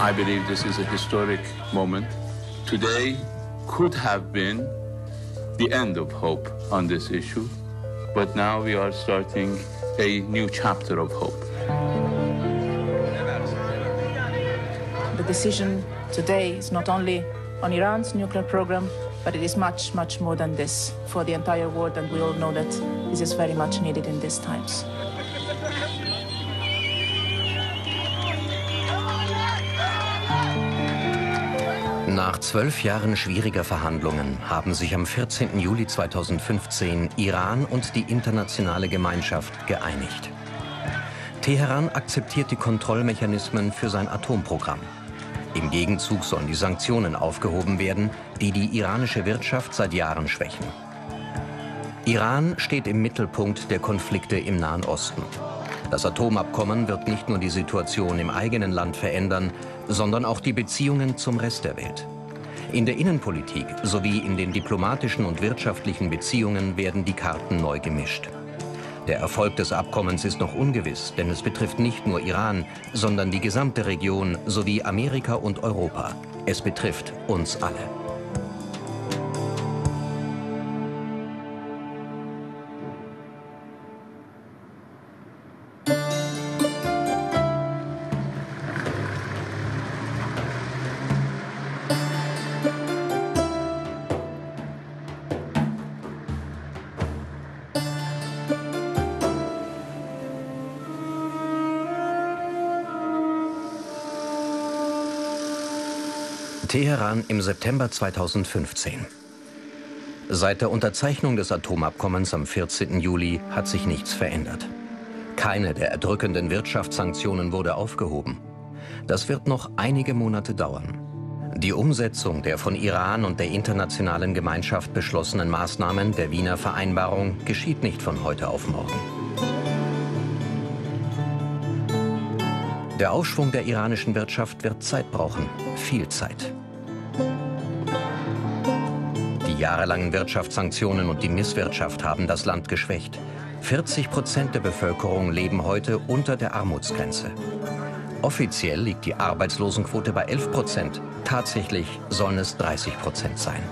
I believe this is a historic moment. Today could have been the end of hope on this issue, but now we are starting a new chapter of hope. The decision today is not only on Iran's nuclear program, but it is much, much more than this for the entire world, and we all know that this is very much needed in these times. Nach zwölf Jahren schwieriger Verhandlungen haben sich am 14. Juli 2015 Iran und die internationale Gemeinschaft geeinigt. Teheran akzeptiert die Kontrollmechanismen für sein Atomprogramm. Im Gegenzug sollen die Sanktionen aufgehoben werden, die die iranische Wirtschaft seit Jahren schwächen. Iran steht im Mittelpunkt der Konflikte im Nahen Osten. Das Atomabkommen wird nicht nur die Situation im eigenen Land verändern, sondern auch die Beziehungen zum Rest der Welt. In der Innenpolitik sowie in den diplomatischen und wirtschaftlichen Beziehungen werden die Karten neu gemischt. Der Erfolg des Abkommens ist noch ungewiss, denn es betrifft nicht nur Iran, sondern die gesamte Region sowie Amerika und Europa. Es betrifft uns alle. Teheran im September 2015. Seit der Unterzeichnung des Atomabkommens am 14. Juli hat sich nichts verändert. Keine der erdrückenden Wirtschaftssanktionen wurde aufgehoben. Das wird noch einige Monate dauern. Die Umsetzung der von Iran und der internationalen Gemeinschaft beschlossenen Maßnahmen der Wiener Vereinbarung geschieht nicht von heute auf morgen. Der Aufschwung der iranischen Wirtschaft wird Zeit brauchen, viel Zeit. Die jahrelangen Wirtschaftssanktionen und die Misswirtschaft haben das Land geschwächt. 40 Prozent der Bevölkerung leben heute unter der Armutsgrenze. Offiziell liegt die Arbeitslosenquote bei 11 Prozent. Tatsächlich sollen es 30 Prozent sein.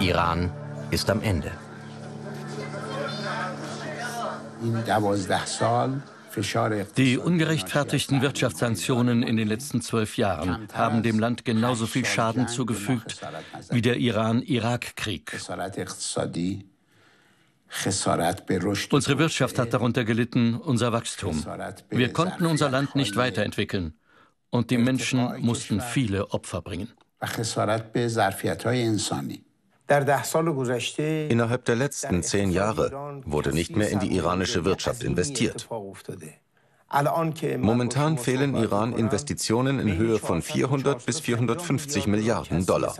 Iran ist am Ende. In die ungerechtfertigten Wirtschaftssanktionen in den letzten zwölf Jahren haben dem Land genauso viel Schaden zugefügt wie der Iran-Irak-Krieg. Unsere Wirtschaft hat darunter gelitten, unser Wachstum. Wir konnten unser Land nicht weiterentwickeln und die Menschen mussten viele Opfer bringen. Innerhalb der letzten zehn Jahre wurde nicht mehr in die iranische Wirtschaft investiert. Momentan fehlen Iran Investitionen in Höhe von 400 bis 450 Milliarden Dollar.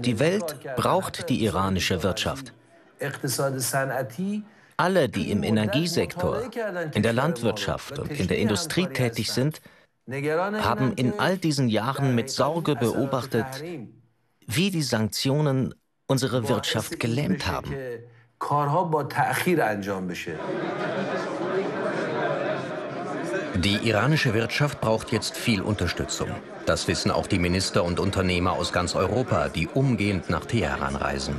Die Welt braucht die iranische Wirtschaft. Alle, die im Energiesektor, in der Landwirtschaft und in der Industrie tätig sind, haben in all diesen Jahren mit Sorge beobachtet, wie die Sanktionen unsere Wirtschaft gelähmt haben. Die iranische Wirtschaft braucht jetzt viel Unterstützung. Das wissen auch die Minister und Unternehmer aus ganz Europa, die umgehend nach Teheran reisen.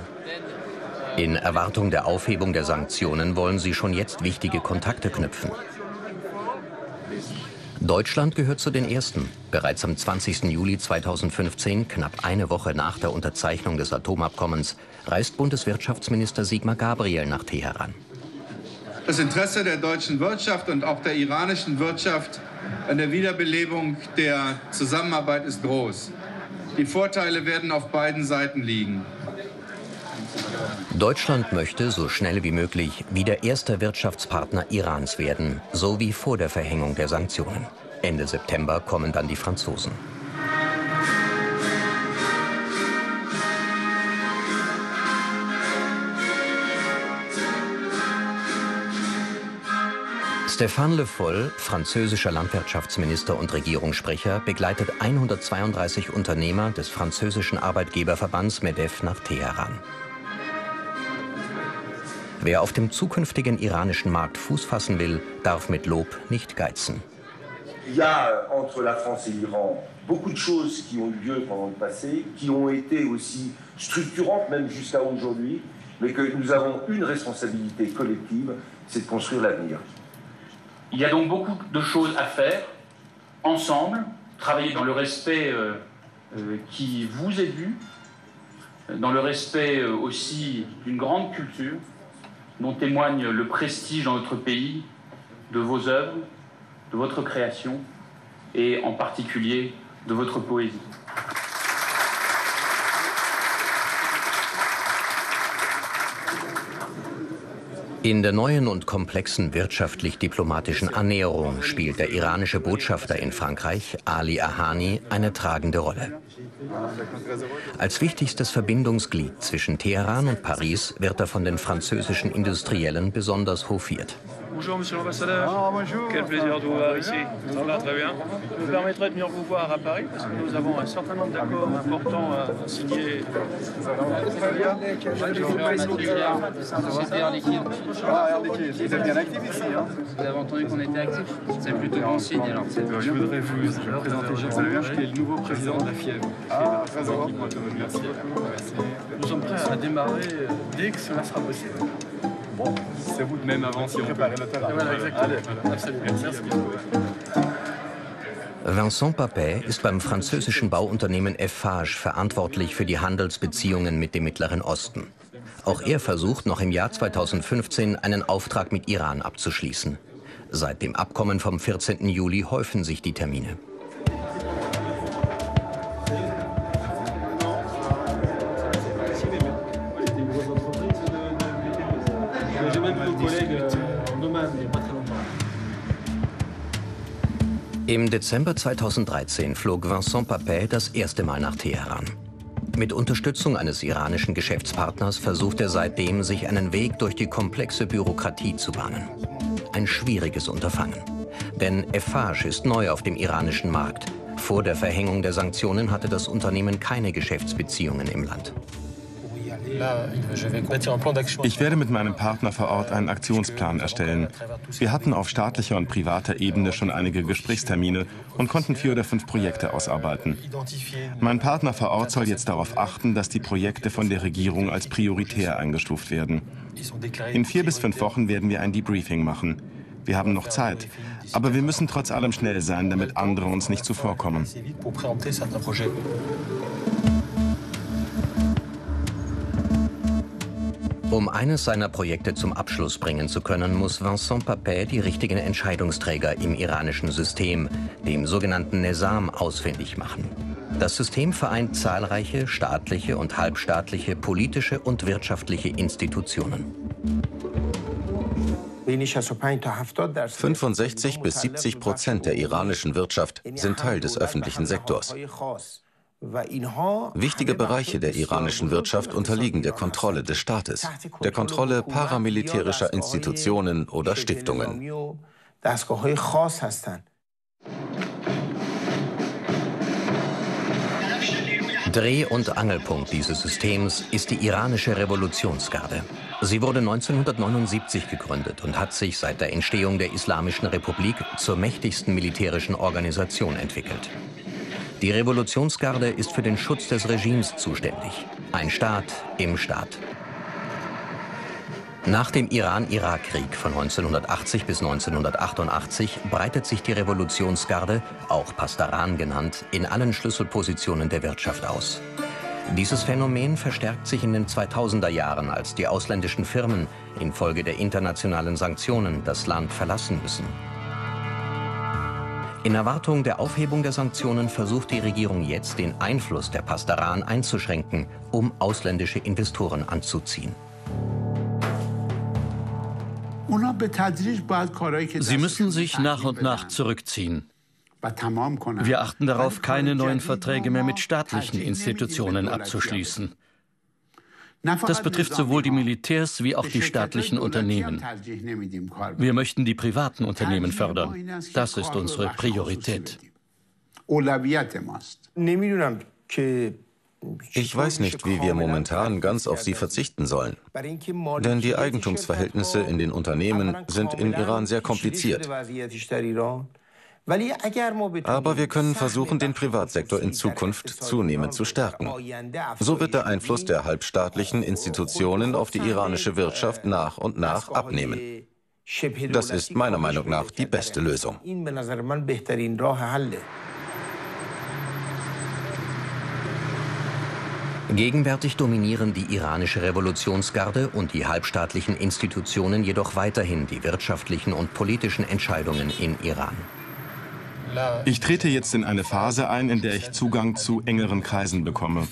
In Erwartung der Aufhebung der Sanktionen wollen sie schon jetzt wichtige Kontakte knüpfen. Deutschland gehört zu den ersten. Bereits am 20. Juli 2015, knapp eine Woche nach der Unterzeichnung des Atomabkommens, reist Bundeswirtschaftsminister Sigmar Gabriel nach Teheran. Das Interesse der deutschen Wirtschaft und auch der iranischen Wirtschaft an der Wiederbelebung der Zusammenarbeit ist groß. Die Vorteile werden auf beiden Seiten liegen. Deutschland möchte so schnell wie möglich wieder erster Wirtschaftspartner Irans werden, so wie vor der Verhängung der Sanktionen. Ende September kommen dann die Franzosen. Stéphane Le Foll, französischer Landwirtschaftsminister und Regierungssprecher, begleitet 132 Unternehmer des französischen Arbeitgeberverbands MEDEF nach Teheran. Wer auf dem zukünftigen iranischen Markt Fuß fassen will, darf mit Lob nicht geizen. Il y a entre la France et l'Iran beaucoup de choses qui ont eu lieu pendant le passé, qui ont été aussi structurantes même jusqu'à aujourd'hui, mais que nous avons une responsabilité collective, c'est de construire l'avenir. Il y a donc beaucoup de choses à faire ensemble, travailler dans le respect euh, euh, qui vous est dû, dans le respect euh, aussi d'une grande culture dont témoigne le prestige dans notre pays de vos œuvres, de votre création et en particulier de votre poésie. In der neuen und komplexen wirtschaftlich-diplomatischen Annäherung spielt der iranische Botschafter in Frankreich, Ali Ahani, eine tragende Rolle. Als wichtigstes Verbindungsglied zwischen Teheran und Paris wird er von den französischen Industriellen besonders hofiert. Bonjour Monsieur l'ambassadeur. Ah, bonjour. Quel plaisir de vous voir ici. Ça va très bien. Je me permettrai de venir vous voir à Paris parce que nous avons un certain nombre d'accords importants à signer. Ah, Air Liquide. Vous êtes bien actif ici. Hein vous avez entendu qu'on était actif C'est plutôt bon signe. Alors, je voudrais vous présenter Jacques Saluage, qui est le nouveau président de la FIEV. Ah, très heureux. Nous sommes prêts à démarrer dès que cela sera possible. Bon, c'est vous de même avant si on préparer le terrain. Voilà, exactement. Merci. Vincent Papet ist beim französischen Bauunternehmen Eiffage verantwortlich für die Handelsbeziehungen mit dem Mittleren Osten. Auch er versucht noch im Jahr 2015 einen Auftrag mit Iran abzuschließen. Seit dem Abkommen vom 14. Juli häufen sich die Termine. Im Dezember 2013 flog Vincent Papet das erste Mal nach Teheran. Mit Unterstützung eines iranischen Geschäftspartners versucht er seitdem, sich einen Weg durch die komplexe Bürokratie zu bahnen. Ein schwieriges Unterfangen. Denn Eiffage ist neu auf dem iranischen Markt. Vor der Verhängung der Sanktionen hatte das Unternehmen keine Geschäftsbeziehungen im Land. Ich werde mit meinem Partner vor Ort einen Aktionsplan erstellen. Wir hatten auf staatlicher und privater Ebene schon einige Gesprächstermine und konnten vier oder fünf Projekte ausarbeiten. Mein Partner vor Ort soll jetzt darauf achten, dass die Projekte von der Regierung als prioritär eingestuft werden. In vier bis fünf Wochen werden wir ein Debriefing machen. Wir haben noch Zeit, aber wir müssen trotz allem schnell sein, damit andere uns nicht zuvorkommen. Um eines seiner Projekte zum Abschluss bringen zu können, muss Vincent Papet die richtigen Entscheidungsträger im iranischen System, dem sogenannten Nesam, ausfindig machen. Das System vereint zahlreiche staatliche und halbstaatliche politische und wirtschaftliche Institutionen. 65 bis 70 Prozent der iranischen Wirtschaft sind Teil des öffentlichen Sektors. Wichtige Bereiche der iranischen Wirtschaft unterliegen der Kontrolle des Staates, der Kontrolle paramilitärischer Institutionen oder Stiftungen. Dreh- und Angelpunkt dieses Systems ist die iranische Revolutionsgarde. Sie wurde 1979 gegründet und hat sich seit der Entstehung der Islamischen Republik zur mächtigsten militärischen Organisation entwickelt. Die Revolutionsgarde ist für den Schutz des Regimes zuständig. Ein Staat im Staat. Nach dem Iran-Irak-Krieg von 1980 bis 1988 breitet sich die Revolutionsgarde, auch Pastaran genannt, in allen Schlüsselpositionen der Wirtschaft aus. Dieses Phänomen verstärkt sich in den 2000er Jahren, als die ausländischen Firmen infolge der internationalen Sanktionen das Land verlassen müssen. In Erwartung der Aufhebung der Sanktionen versucht die Regierung jetzt, den Einfluss der Pastaran einzuschränken, um ausländische Investoren anzuziehen. Sie müssen sich nach und nach zurückziehen. Wir achten darauf, keine neuen Verträge mehr mit staatlichen Institutionen abzuschließen. Das betrifft sowohl die Militärs wie auch die staatlichen Unternehmen. Wir möchten die privaten Unternehmen fördern. Das ist unsere Priorität. Ich weiß nicht, wie wir momentan ganz auf sie verzichten sollen. Denn die Eigentumsverhältnisse in den Unternehmen sind in Iran sehr kompliziert. Aber wir können versuchen, den Privatsektor in Zukunft zunehmend zu stärken. So wird der Einfluss der halbstaatlichen Institutionen auf die iranische Wirtschaft nach und nach abnehmen. Das ist meiner Meinung nach die beste Lösung. Gegenwärtig dominieren die iranische Revolutionsgarde und die halbstaatlichen Institutionen jedoch weiterhin die wirtschaftlichen und politischen Entscheidungen in Iran. Ich trete jetzt in eine Phase ein, in der ich Zugang zu engeren Kreisen bekomme.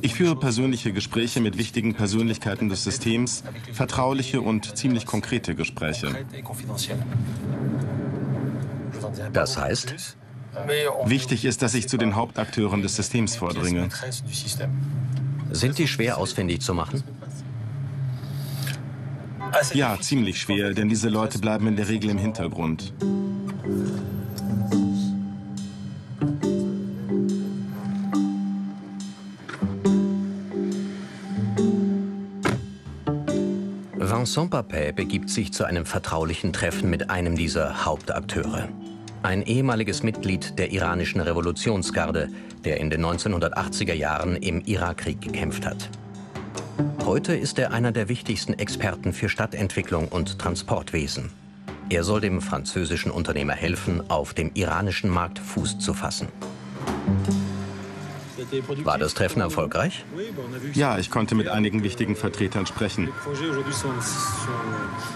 Ich führe persönliche Gespräche mit wichtigen Persönlichkeiten des Systems, vertrauliche und ziemlich konkrete Gespräche. Das heißt? Wichtig ist, dass ich zu den Hauptakteuren des Systems vordringe. Sind die schwer ausfindig zu machen? Ja, ziemlich schwer, denn diese Leute bleiben in der Regel im Hintergrund. Vincent Papet begibt sich zu einem vertraulichen Treffen mit einem dieser Hauptakteure. Ein ehemaliges Mitglied der iranischen Revolutionsgarde, der in den 1980er Jahren im Irakkrieg gekämpft hat. Heute ist er einer der wichtigsten Experten für Stadtentwicklung und Transportwesen. Er soll dem französischen Unternehmer helfen, auf dem iranischen Markt Fuß zu fassen. War das Treffen erfolgreich? Ja, ich konnte mit einigen wichtigen Vertretern sprechen.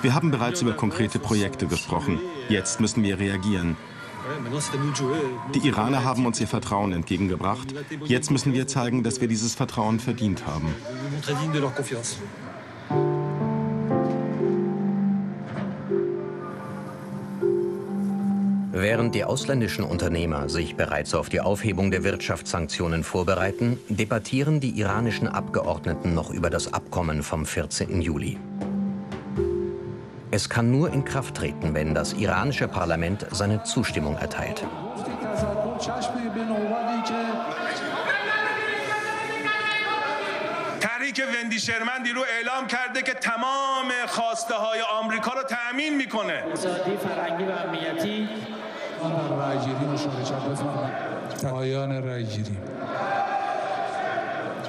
Wir haben bereits über konkrete Projekte gesprochen. Jetzt müssen wir reagieren. Die Iraner haben uns ihr Vertrauen entgegengebracht. Jetzt müssen wir zeigen, dass wir dieses Vertrauen verdient haben. Während die ausländischen Unternehmer sich bereits auf die Aufhebung der Wirtschaftssanktionen vorbereiten, debattieren die iranischen Abgeordneten noch über das Abkommen vom 14. Juli. Es kann nur in Kraft treten, wenn das iranische Parlament seine Zustimmung erteilt. تحریک وندی شرمن دیرو اعلام کرده که تمام خواسته های آمریکا رو تأمین میکنه اقتصادی فرهنگی و امنیتی رایگیری مشارکت بفرمایید پایان رایگیری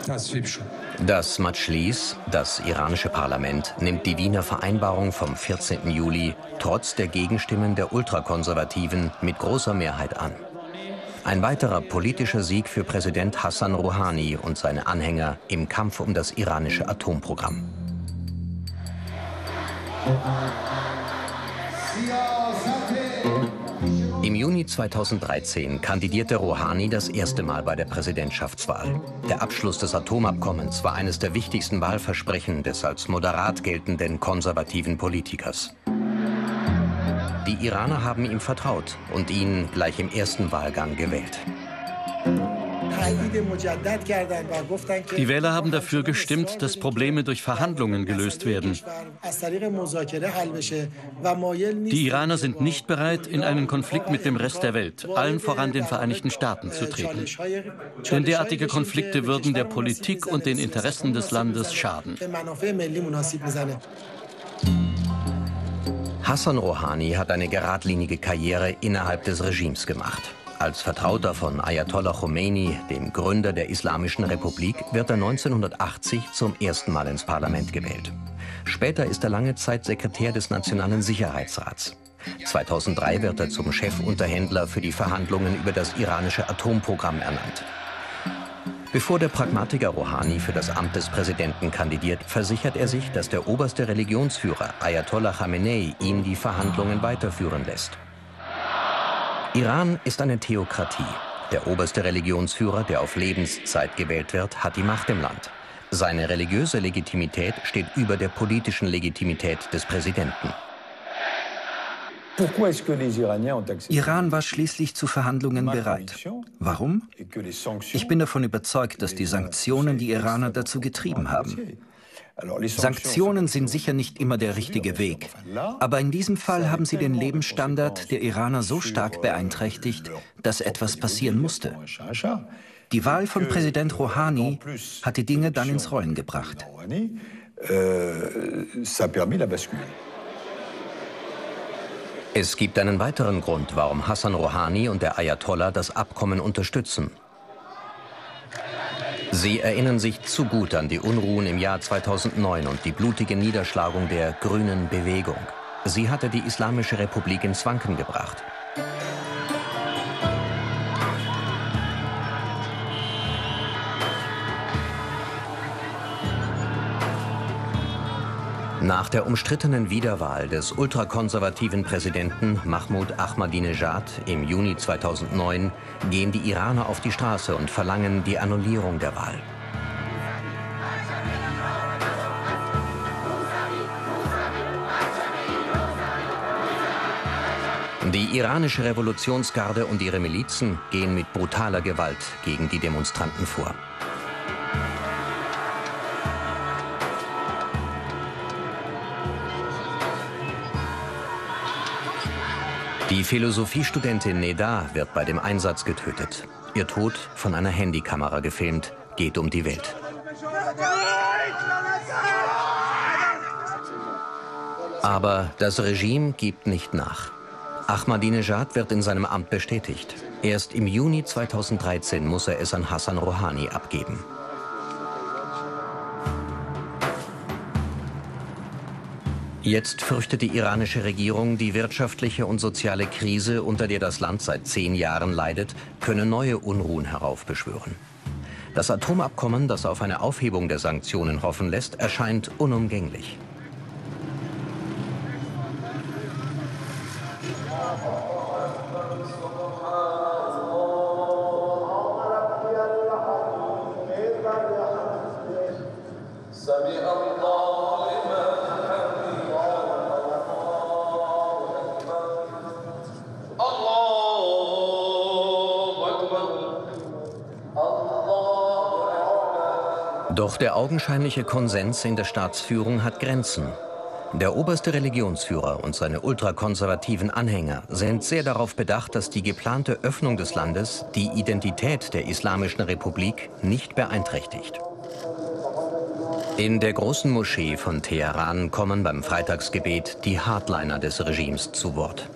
تصویب شد Das Majlis, das iranische Parlament, nimmt die Wiener Vereinbarung vom 14. Juli trotz der Gegenstimmen der Ultrakonservativen mit großer Mehrheit an. Ein weiterer politischer Sieg für Präsident Hassan Rouhani und seine Anhänger im Kampf um das iranische Atomprogramm. Juni 2013 kandidierte Rouhani das erste Mal bei der Präsidentschaftswahl. Der Abschluss des Atomabkommens war eines der wichtigsten Wahlversprechen des als moderat geltenden konservativen Politikers. Die Iraner haben ihm vertraut und ihn gleich im ersten Wahlgang gewählt. Die Wähler haben dafür gestimmt, dass Probleme durch Verhandlungen gelöst werden. Die Iraner sind nicht bereit, in einen Konflikt mit dem Rest der Welt, allen voran den Vereinigten Staaten, zu treten. Denn derartige Konflikte würden der Politik und den Interessen des Landes schaden. Hassan Rouhani hat eine geradlinige Karriere innerhalb des Regimes gemacht. Als Vertrauter von Ayatollah Khomeini, dem Gründer der Islamischen Republik, wird er 1980 zum ersten Mal ins Parlament gewählt. Später ist er lange Zeit Sekretär des Nationalen Sicherheitsrats. 2003 wird er zum Chefunterhändler für die Verhandlungen über das iranische Atomprogramm ernannt. Bevor der Pragmatiker Rouhani für das Amt des Präsidenten kandidiert, versichert er sich, dass der oberste Religionsführer Ayatollah Khamenei ihn die Verhandlungen weiterführen lässt. Iran ist eine Theokratie. Der oberste Religionsführer, der auf Lebenszeit gewählt wird, hat die Macht im Land. Seine religiöse Legitimität steht über der politischen Legitimität des Präsidenten. Iran war schließlich zu Verhandlungen bereit. Warum? Ich bin davon überzeugt, dass die Sanktionen die Iraner dazu getrieben haben. Sanktionen sind sicher nicht immer der richtige Weg, aber in diesem Fall haben sie den Lebensstandard der Iraner so stark beeinträchtigt, dass etwas passieren musste. Die Wahl von Präsident Rouhani hat die Dinge dann ins Rollen gebracht. Es gibt einen weiteren Grund, warum Hassan Rouhani und der Ayatollah das Abkommen unterstützen. Sie erinnern sich zu gut an die Unruhen im Jahr 2009 und die blutige Niederschlagung der Grünen Bewegung. Sie hatte die Islamische Republik ins Wanken gebracht. Nach der umstrittenen Wiederwahl des ultrakonservativen Präsidenten Mahmoud Ahmadinejad im Juni 2009 gehen die Iraner auf die Straße und verlangen die Annullierung der Wahl. Die iranische Revolutionsgarde und ihre Milizen gehen mit brutaler Gewalt gegen die Demonstranten vor. Die Philosophiestudentin Neda wird bei dem Einsatz getötet. Ihr Tod, von einer Handykamera gefilmt, geht um die Welt. Aber das Regime gibt nicht nach. Ahmadinejad wird in seinem Amt bestätigt. Erst im Juni 2013 muss er es an Hassan Rouhani abgeben. Jetzt fürchtet die iranische Regierung, die wirtschaftliche und soziale Krise, unter der das Land seit zehn Jahren leidet, könne neue Unruhen heraufbeschwören. Das Atomabkommen, das auf eine Aufhebung der Sanktionen hoffen lässt, erscheint unumgänglich. Doch der augenscheinliche Konsens in der Staatsführung hat Grenzen. Der oberste Religionsführer und seine ultrakonservativen Anhänger sind sehr darauf bedacht, dass die geplante Öffnung des Landes die Identität der Islamischen Republik nicht beeinträchtigt. In der großen Moschee von Teheran kommen beim Freitagsgebet die Hardliner des Regimes zu Wort.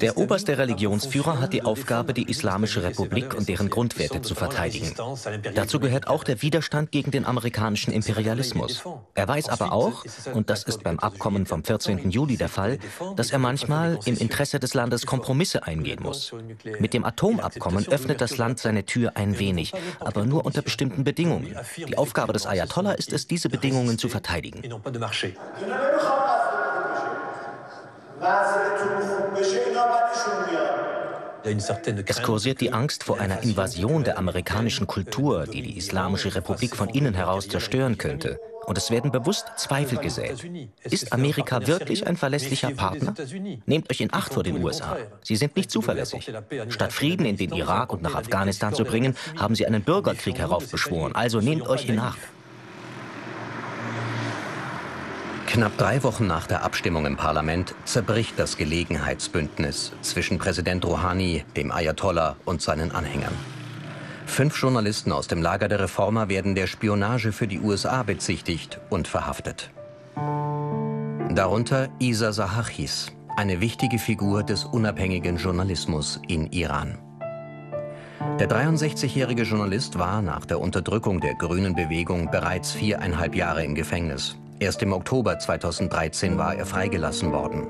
Der oberste Religionsführer hat die Aufgabe, die Islamische Republik und deren Grundwerte zu verteidigen. Dazu gehört auch der Widerstand gegen den amerikanischen Imperialismus. Er weiß aber auch, und das ist beim Abkommen vom 14. Juli der Fall, dass er manchmal im Interesse des Landes Kompromisse eingehen muss. Mit dem Atomabkommen öffnet das Land seine Tür ein wenig, aber nur unter bestimmten Bedingungen. Die Aufgabe des Ayatollah ist es, diese Bedingungen zu verteidigen. Es kursiert die Angst vor einer Invasion der amerikanischen Kultur, die die Islamische Republik von innen heraus zerstören könnte. Und es werden bewusst Zweifel gesät. Ist Amerika wirklich ein verlässlicher Partner? Nehmt euch in Acht vor den USA. Sie sind nicht zuverlässig. Statt Frieden in den Irak und nach Afghanistan zu bringen, haben sie einen Bürgerkrieg heraufbeschworen. Also nehmt euch in Acht. Knapp drei Wochen nach der Abstimmung im Parlament zerbricht das Gelegenheitsbündnis zwischen Präsident Rouhani, dem Ayatollah und seinen Anhängern. Fünf Journalisten aus dem Lager der Reformer werden der Spionage für die USA bezichtigt und verhaftet. Darunter Isa Sahachis, eine wichtige Figur des unabhängigen Journalismus in Iran. Der 63-jährige Journalist war nach der Unterdrückung der grünen Bewegung bereits viereinhalb Jahre im Gefängnis. Erst im Oktober 2013 war er freigelassen worden.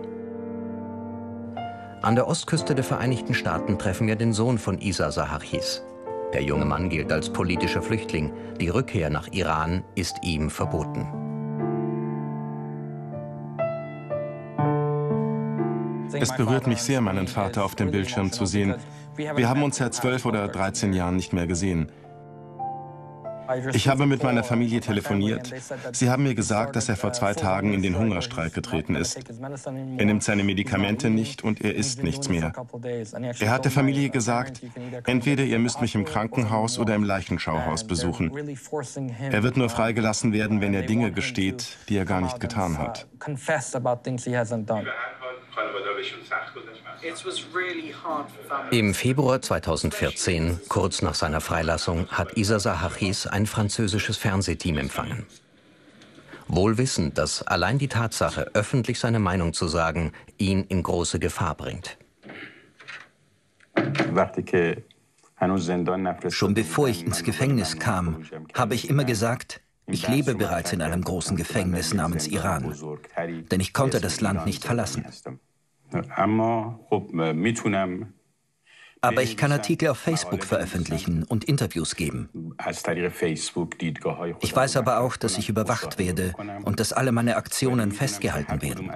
An der Ostküste der Vereinigten Staaten treffen wir den Sohn von Isa Sahachis. Der junge Mann gilt als politischer Flüchtling. Die Rückkehr nach Iran ist ihm verboten. Es berührt mich sehr, meinen Vater auf dem Bildschirm zu sehen. Wir haben uns seit zwölf oder 13 Jahren nicht mehr gesehen. Ich habe mit meiner Familie telefoniert. Sie haben mir gesagt, dass er vor zwei Tagen in den Hungerstreik getreten ist. Er nimmt seine Medikamente nicht und er isst nichts mehr. Er hat der Familie gesagt, entweder ihr müsst mich im Krankenhaus oder im Leichenschauhaus besuchen. Er wird nur freigelassen werden, wenn er Dinge gesteht, die er gar nicht getan hat. Im Februar 2014, kurz nach seiner Freilassung, hat Isa Sahachis ein französisches Fernsehteam empfangen. Wohl wissend, dass allein die Tatsache, öffentlich seine Meinung zu sagen, ihn in große Gefahr bringt. Schon bevor ich ins Gefängnis kam, habe ich immer gesagt, ich lebe bereits in einem großen Gefängnis namens Iran, denn ich konnte das Land nicht verlassen. Aber ich kann Artikel auf Facebook veröffentlichen und Interviews geben. Ich weiß aber auch, dass ich überwacht werde und dass alle meine Aktionen festgehalten werden.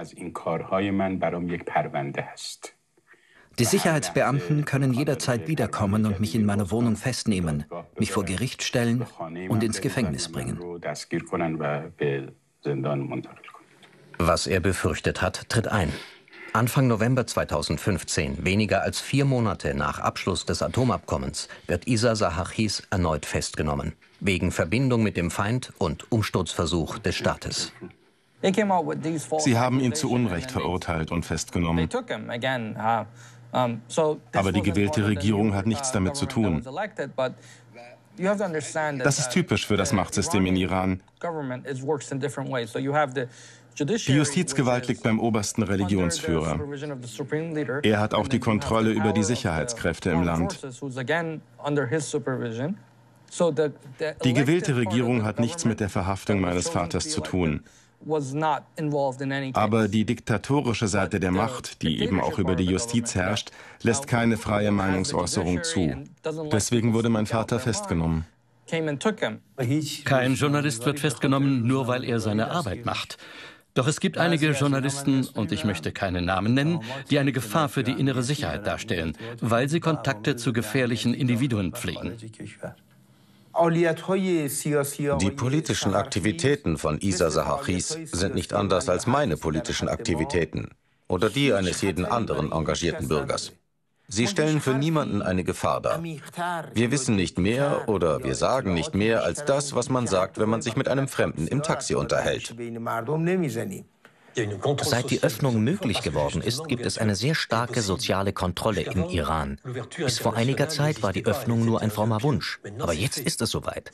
Die Sicherheitsbeamten können jederzeit wiederkommen und mich in meiner Wohnung festnehmen, mich vor Gericht stellen und ins Gefängnis bringen. Was er befürchtet hat, tritt ein. Anfang November 2015, weniger als vier Monate nach Abschluss des Atomabkommens, wird Isa Sahachis erneut festgenommen, wegen Verbindung mit dem Feind und Umsturzversuch des Staates. Sie haben ihn zu Unrecht verurteilt und festgenommen. Aber die gewählte Regierung hat nichts damit zu tun. Das ist typisch für das Machtsystem in Iran. Die Justizgewalt liegt beim obersten Religionsführer. Er hat auch die Kontrolle über die Sicherheitskräfte im Land. Die gewählte Regierung hat nichts mit der Verhaftung meines Vaters zu tun. Aber die diktatorische Seite der Macht, die eben auch über die Justiz herrscht, lässt keine freie Meinungsäußerung zu. Deswegen wurde mein Vater festgenommen. Kein Journalist wird festgenommen, nur weil er seine Arbeit macht. Doch es gibt einige Journalisten, und ich möchte keine Namen nennen, die eine Gefahr für die innere Sicherheit darstellen, weil sie Kontakte zu gefährlichen Individuen pflegen. Die politischen Aktivitäten von Isa Sahachis sind nicht anders als meine politischen Aktivitäten oder die eines jeden anderen engagierten Bürgers. Sie stellen für niemanden eine Gefahr dar. Wir wissen nicht mehr oder wir sagen nicht mehr als das, was man sagt, wenn man sich mit einem Fremden im Taxi unterhält. Seit die Öffnung möglich geworden ist, gibt es eine sehr starke soziale Kontrolle im Iran. Bis vor einiger Zeit war die Öffnung nur ein frommer Wunsch. Aber jetzt ist es soweit.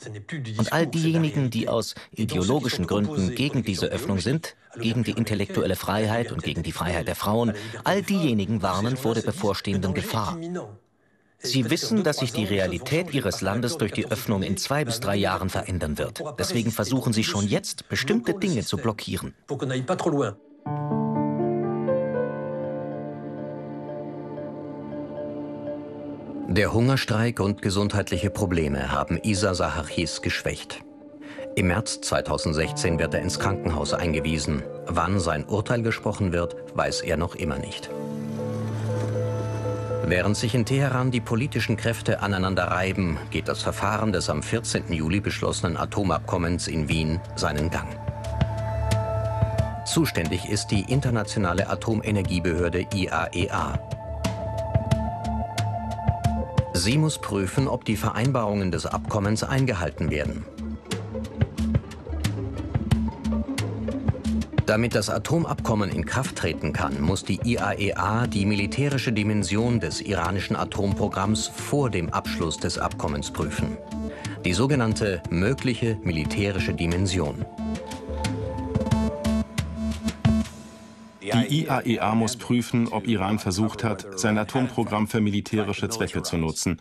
Und all diejenigen, die aus ideologischen Gründen gegen diese Öffnung sind, gegen die intellektuelle Freiheit und gegen die Freiheit der Frauen, all diejenigen warnen vor der bevorstehenden Gefahr. Sie wissen, dass sich die Realität Ihres Landes durch die Öffnung in zwei bis drei Jahren verändern wird. Deswegen versuchen Sie schon jetzt, bestimmte Dinge zu blockieren. Der Hungerstreik und gesundheitliche Probleme haben Isa Sahachis geschwächt. Im März 2016 wird er ins Krankenhaus eingewiesen. Wann sein Urteil gesprochen wird, weiß er noch immer nicht. Während sich in Teheran die politischen Kräfte aneinander reiben, geht das Verfahren des am 14. Juli beschlossenen Atomabkommens in Wien seinen Gang. Zuständig ist die Internationale Atomenergiebehörde IAEA. E Sie muss prüfen, ob die Vereinbarungen des Abkommens eingehalten werden. Damit das Atomabkommen in Kraft treten kann, muss die IAEA e die militärische Dimension des iranischen Atomprogramms vor dem Abschluss des Abkommens prüfen. Die sogenannte mögliche militärische Dimension. Die IAEA e muss prüfen, ob Iran versucht hat, sein Atomprogramm für militärische Zwecke zu nutzen.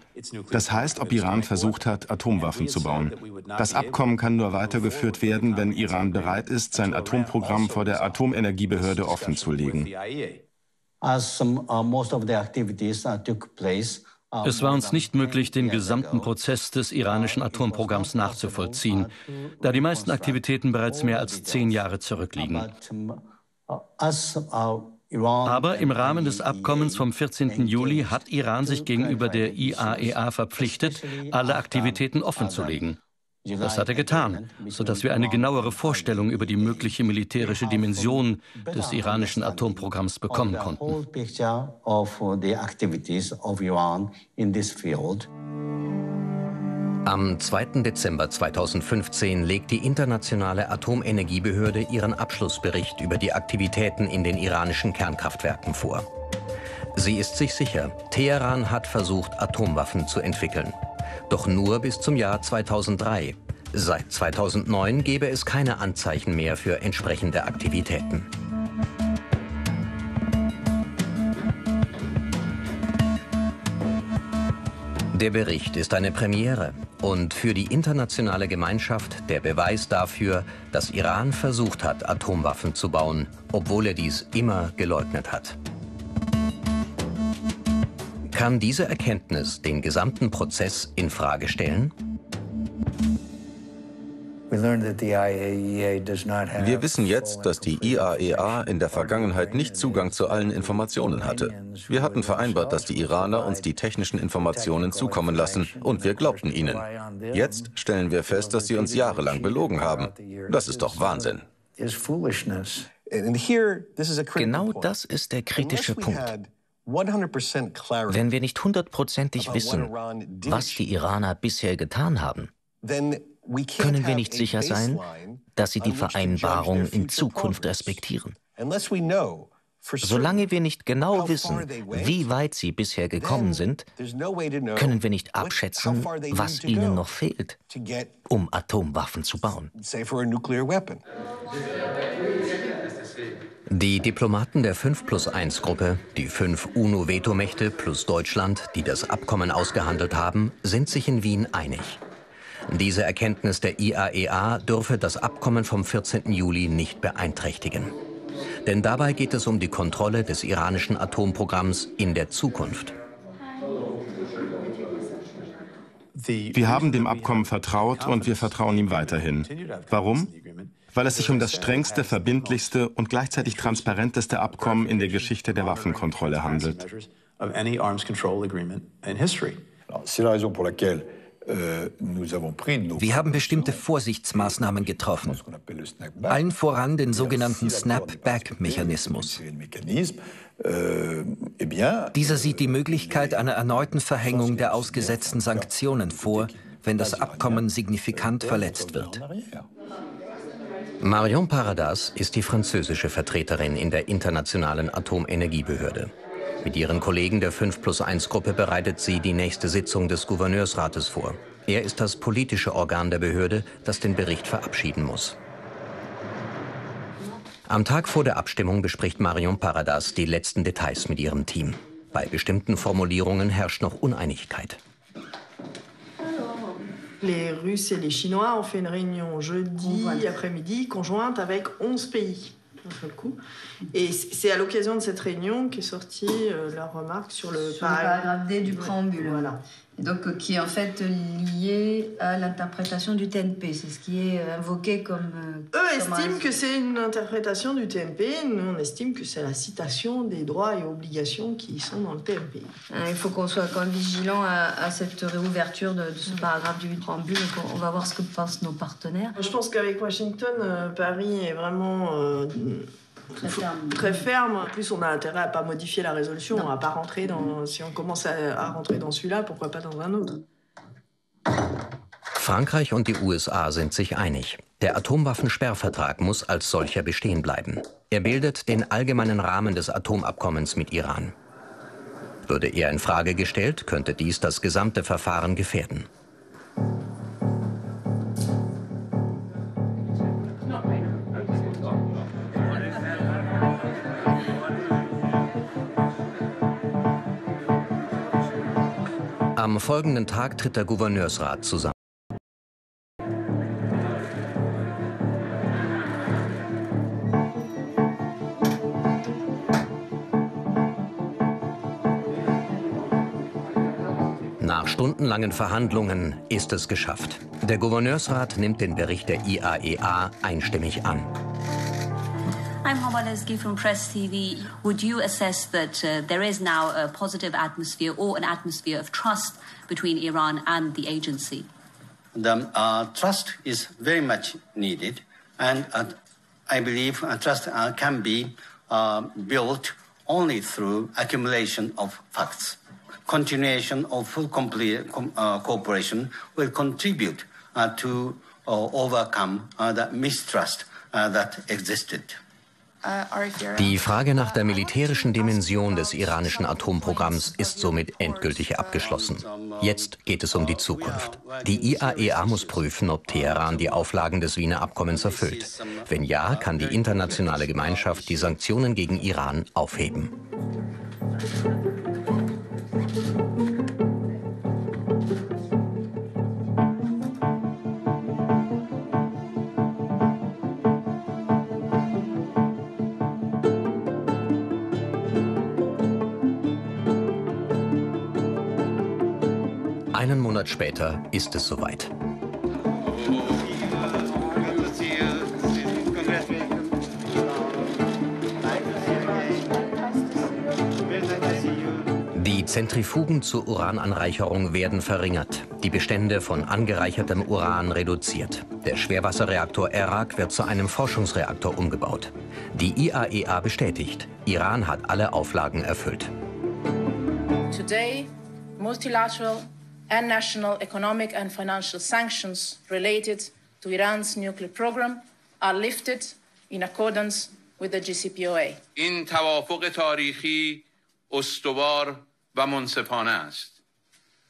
Das heißt, ob Iran versucht hat, Atomwaffen zu bauen. Das Abkommen kann nur weitergeführt werden, wenn Iran bereit ist, sein Atomprogramm vor der Atomenergiebehörde offenzulegen. Es war uns nicht möglich, den gesamten Prozess des iranischen Atomprogramms nachzuvollziehen, da die meisten Aktivitäten bereits mehr als zehn Jahre zurückliegen. Aber im Rahmen des Abkommens vom 14. Juli hat Iran sich gegenüber der IAEA e verpflichtet, alle Aktivitäten offenzulegen. Das hat er getan, sodass wir eine genauere Vorstellung über die mögliche militärische Dimension des iranischen Atomprogramms bekommen konnten. Am 2. Dezember 2015 legt die Internationale Atomenergiebehörde ihren Abschlussbericht über die Aktivitäten in den iranischen Kernkraftwerken vor. Sie ist sich sicher, Teheran hat versucht, Atomwaffen zu entwickeln. Doch nur bis zum Jahr 2003. Seit 2009 gebe es keine Anzeichen mehr für entsprechende Aktivitäten. Der Bericht ist eine Premiere und für die internationale Gemeinschaft der Beweis dafür, dass Iran versucht hat, Atomwaffen zu bauen, obwohl er dies immer geleugnet hat. Kann diese Erkenntnis den gesamten Prozess in Frage stellen? E Wir wissen jetzt, dass die IAEA e in der Vergangenheit nicht Zugang zu allen Informationen hatte. Wir hatten vereinbart, dass die Iraner uns die technischen Informationen zukommen lassen und wir glaubten ihnen. Jetzt stellen wir fest, dass sie uns jahrelang belogen haben. Das ist doch Wahnsinn. Genau das ist der kritische Punkt. Wenn wir nicht hundertprozentig wissen, was die Iraner bisher getan haben, können wir nicht sicher sein, dass sie die Vereinbarung in Zukunft respektieren. Solange wir nicht genau wissen, wie weit sie bisher gekommen sind, können wir nicht abschätzen, was ihnen noch fehlt, um Atomwaffen zu bauen. Die Diplomaten der 5 plus 1 Gruppe, die fünf UNO-Vetomächte plus Deutschland, die das Abkommen ausgehandelt haben, sind sich in Wien einig. Diese Erkenntnis der IAEA e dürfe das Abkommen vom 14. Juli nicht beeinträchtigen. Denn dabei geht es um die Kontrolle des iranischen Atomprogramms in der Zukunft. Wir haben dem Abkommen vertraut und wir vertrauen ihm weiterhin. Warum? weil es sich um das strengste, verbindlichste und gleichzeitig transparenteste Abkommen in der Geschichte der Waffenkontrolle handelt. Wir haben bestimmte Vorsichtsmaßnahmen getroffen, allen voran den sogenannten Snapback-Mechanismus. Dieser sieht die Möglichkeit einer erneuten Verhängung der ausgesetzten Sanktionen vor, wenn das Abkommen signifikant verletzt wird. Marion Paradas ist die französische Vertreterin in der Internationalen Atomenergiebehörde. Mit ihren Kollegen der 5 plus 1 Gruppe bereitet sie die nächste Sitzung des Gouverneursrates vor. Er ist das politische Organ der Behörde, das den Bericht verabschieden muss. Am Tag vor der Abstimmung bespricht Marion Paradas die letzten Details mit ihrem Team. Bei bestimmten Formulierungen herrscht noch Uneinigkeit. Les Russes et les Chinois ont fait une réunion jeudi après-midi conjointe avec 11 pays. Seul coup. Et c'est à l'occasion de cette réunion qu'est sortie euh, leur remarque sur le sur paragraphe, paragraphe D du préambule. Voilà. Donc, euh, qui est en fait lié à l'interprétation du TNP. C'est ce qui est euh, invoqué comme. Euh, Eux comme estiment que c'est une interprétation du TNP. Nous, on estime que c'est la citation des droits et obligations qui sont dans le TNP. Il faut qu'on soit quand même vigilant à, à cette réouverture de, de, ce paragraphe du préambule. Donc, on, va voir ce que pensent nos partenaires. Je pense qu'avec Washington, Paris est vraiment. Euh, Très ferme. Très ferme. En plus, on a intérêt à pas modifier la résolution, non. à pas rentrer dans. Si on commence à, à rentrer dans celui-là, pourquoi pas dans un autre? Frankreich und die USA sind sich einig. Der Atomwaffensperrvertrag muss als solcher bestehen bleiben. Er bildet den allgemeinen Rahmen des Atomabkommens mit Iran. Würde er in Frage gestellt, könnte dies das gesamte Verfahren gefährden. Folgenden Tag tritt der Gouverneursrat zusammen. Nach stundenlangen Verhandlungen ist es geschafft. Der Gouverneursrat nimmt den Bericht der IAEA e einstimmig an. I'm Homaleski from Press TV. Would you assess that uh, there is now a positive atmosphere or an atmosphere of trust between Iran and the agency? The uh, trust is very much needed, and uh, I believe uh, trust uh, can be uh, built only through accumulation of facts continuation of full complete, uh, cooperation will contribute to overcome the mistrust that existed. Die Frage nach der militärischen Dimension des iranischen Atomprogramms ist somit endgültig abgeschlossen. Jetzt geht es um die Zukunft. Die IAEA e muss prüfen, ob Teheran die Auflagen des Wiener Abkommens erfüllt. Wenn ja, kann die internationale Gemeinschaft die Sanktionen gegen Iran aufheben. Monat später ist es soweit. Die Zentrifugen zur Urananreicherung werden verringert, die Bestände von angereichertem Uran reduziert. Der Schwerwasserreaktor Erak wird zu einem Forschungsreaktor umgebaut. Die IAEA e bestätigt, Iran hat alle Auflagen erfüllt. Today, multilateral and national economic and financial sanctions related to Iran's nuclear program are lifted in accordance with the JCPOA. این توافق تاریخی استوار و منصفانه است.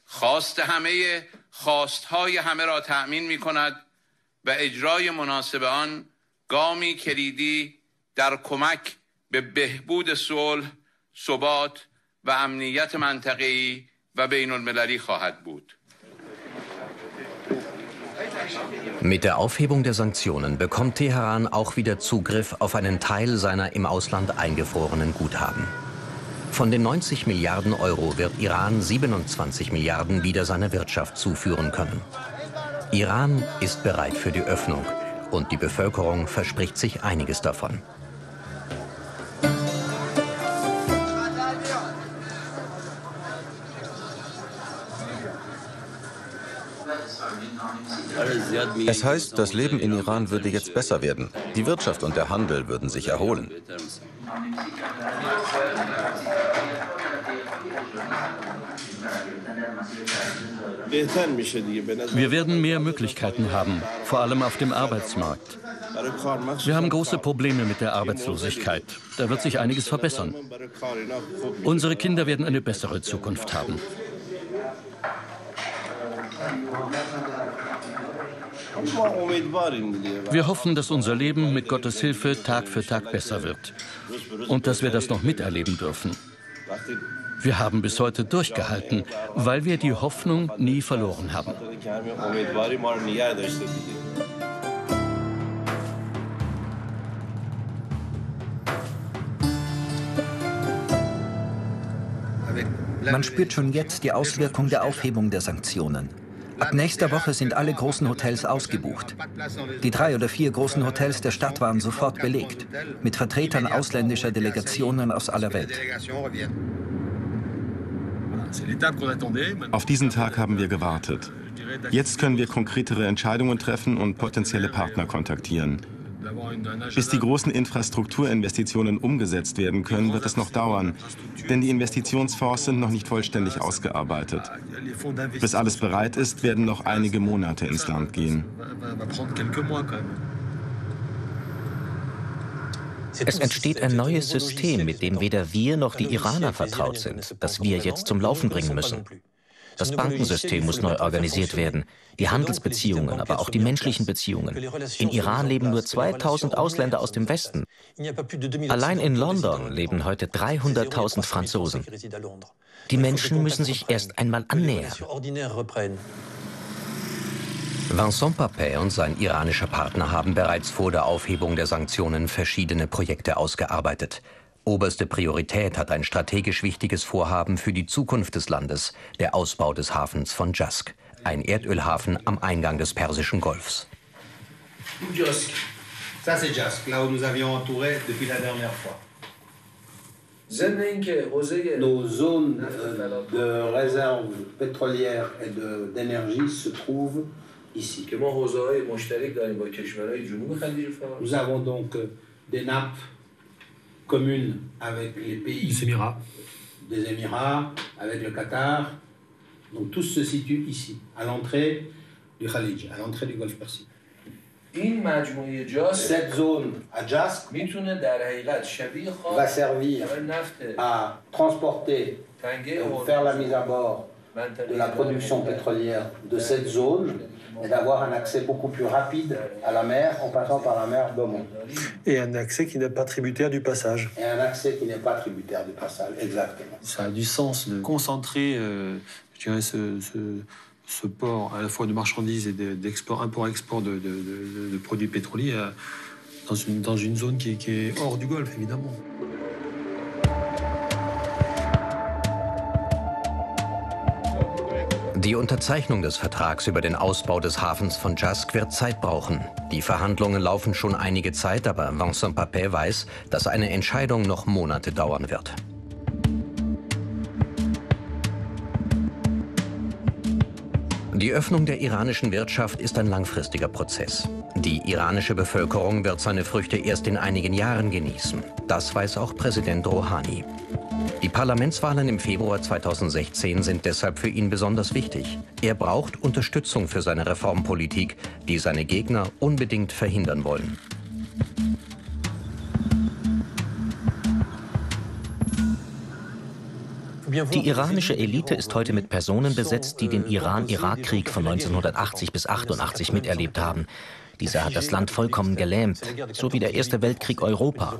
خواست همه خواستهای همه را تأمین می کند و اجرای مناسب آن گامی کلیدی در کمک به بهبود صلح، ثبات و امنیت منطقه‌ای و بین المللی خواهد بود. Mit der Aufhebung der Sanktionen bekommt Teheran auch wieder Zugriff auf einen Teil seiner im Ausland eingefrorenen Guthaben. Von den 90 Milliarden Euro wird Iran 27 Milliarden wieder seiner Wirtschaft zuführen können. Iran ist bereit für die Öffnung und die Bevölkerung verspricht sich einiges davon. Es heißt, das Leben in Iran würde jetzt besser werden. Die Wirtschaft und der Handel würden sich erholen. Wir werden mehr Möglichkeiten haben, vor allem auf dem Arbeitsmarkt. Wir haben große Probleme mit der Arbeitslosigkeit. Da wird sich einiges verbessern. Unsere Kinder werden eine bessere Zukunft haben. Wir hoffen, dass unser Leben mit Gottes Hilfe Tag für Tag besser wird und dass wir das noch miterleben dürfen. Wir haben bis heute durchgehalten, weil wir die Hoffnung nie verloren haben. Man spürt schon jetzt die Auswirkung der Aufhebung der Sanktionen. Ab nächster Woche sind alle großen Hotels ausgebucht. Die drei oder vier großen Hotels der Stadt waren sofort belegt, mit Vertretern ausländischer Delegationen aus aller Welt. Auf diesen Tag haben wir gewartet. Jetzt können wir konkretere Entscheidungen treffen und potenzielle Partner kontaktieren. Bis die großen Infrastrukturinvestitionen umgesetzt werden können, wird es noch dauern, denn die Investitionsfonds sind noch nicht vollständig ausgearbeitet. Bis alles bereit ist, werden noch einige Monate ins Land gehen. Es entsteht ein neues System, mit dem weder wir noch die Iraner vertraut sind, das wir jetzt zum Laufen bringen müssen. Das Bankensystem muss neu organisiert werden, die Handelsbeziehungen, aber auch die menschlichen Beziehungen. In Iran leben nur 2000 Ausländer aus dem Westen. Allein in London leben heute 300.000 Franzosen. Die Menschen müssen sich erst einmal annähern. Vincent Papet und sein iranischer Partner haben bereits vor der Aufhebung der Sanktionen verschiedene Projekte ausgearbeitet. Oberste Priorität hat ein strategisch wichtiges Vorhaben für die Zukunft des Landes, der Ausbau des Hafens von Jask, ein Erdölhafen am Eingang des Persischen Golfs. Nos zones euh, de réserve pétrolière et d'énergie se trouvent ici. Nous avons donc euh, des nappes communes avec les pays des Émirats. des Émirats, avec le Qatar. Donc tout se situe ici, à l'entrée du Khalij, à l'entrée du Golfe Persique. Cette zone à Jask va servir à transporter, faire la mise à bord de la production pétrolière de cette zone et d'avoir un accès beaucoup plus rapide à la mer en passant par la mer d'Oman. Et un accès qui n'est pas tributaire du passage. Et un accès qui n'est pas tributaire du passage, exactement. Ça a du sens de concentrer, euh, je dirais, ce, ce, ce, port à la fois de marchandises et d'export, import-export de, de, de, de, produits pétroliers à, dans, une, dans une zone qui, qui est hors du Golfe, évidemment. Die Unterzeichnung des Vertrags über den Ausbau des Hafens von Jask wird Zeit brauchen. Die Verhandlungen laufen schon einige Zeit, aber Vincent Papet weiß, dass eine Entscheidung noch Monate dauern wird. Die Öffnung der iranischen Wirtschaft ist ein langfristiger Prozess. Die iranische Bevölkerung wird seine Früchte erst in einigen Jahren genießen. Das weiß auch Präsident Rouhani. Die Parlamentswahlen im Februar 2016 sind deshalb für ihn besonders wichtig. Er braucht Unterstützung für seine Reformpolitik, die seine Gegner unbedingt verhindern wollen. Die iranische Elite ist heute mit Personen besetzt, die den Iran-Irak-Krieg von 1980 bis 88 miterlebt haben. Dieser hat das Land vollkommen gelähmt, so wie der Erste Weltkrieg Europa.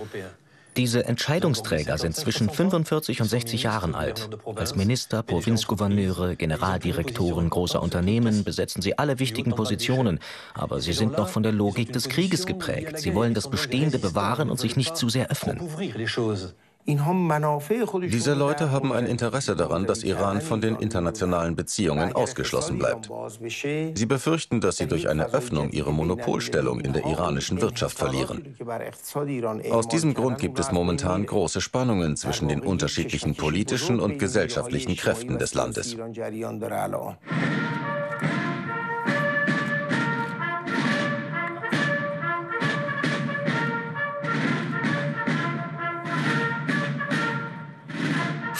Diese Entscheidungsträger sind zwischen 45 und 60 Jahren alt. Als Minister, Provinzgouverneure, Generaldirektoren großer Unternehmen besetzen sie alle wichtigen Positionen. Aber sie sind noch von der Logik des Krieges geprägt. Sie wollen das Bestehende bewahren und sich nicht zu sehr öffnen. Diese Leute haben ein Interesse daran, dass Iran von den internationalen Beziehungen ausgeschlossen bleibt. Sie befürchten, dass sie durch eine Öffnung ihre Monopolstellung in der iranischen Wirtschaft verlieren. Aus diesem Grund gibt es momentan große Spannungen zwischen den unterschiedlichen politischen und gesellschaftlichen Kräften des Landes.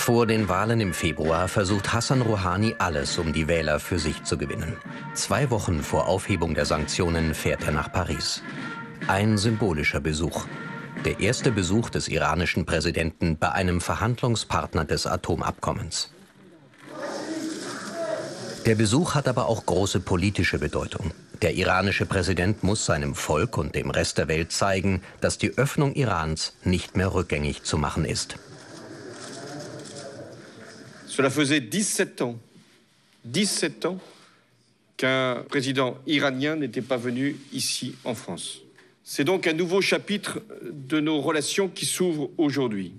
Vor den Wahlen im Februar versucht Hassan Rouhani alles, um die Wähler für sich zu gewinnen. Zwei Wochen vor Aufhebung der Sanktionen fährt er nach Paris. Ein symbolischer Besuch. Der erste Besuch des iranischen Präsidenten bei einem Verhandlungspartner des Atomabkommens. Der Besuch hat aber auch große politische Bedeutung. Der iranische Präsident muss seinem Volk und dem Rest der Welt zeigen, dass die Öffnung Irans nicht mehr rückgängig zu machen ist. Cela faisait 17 ans, 17 ans qu'un président iranien n'était pas venu ici en France. C'est donc un nouveau chapitre de nos relations qui s'ouvre aujourd'hui.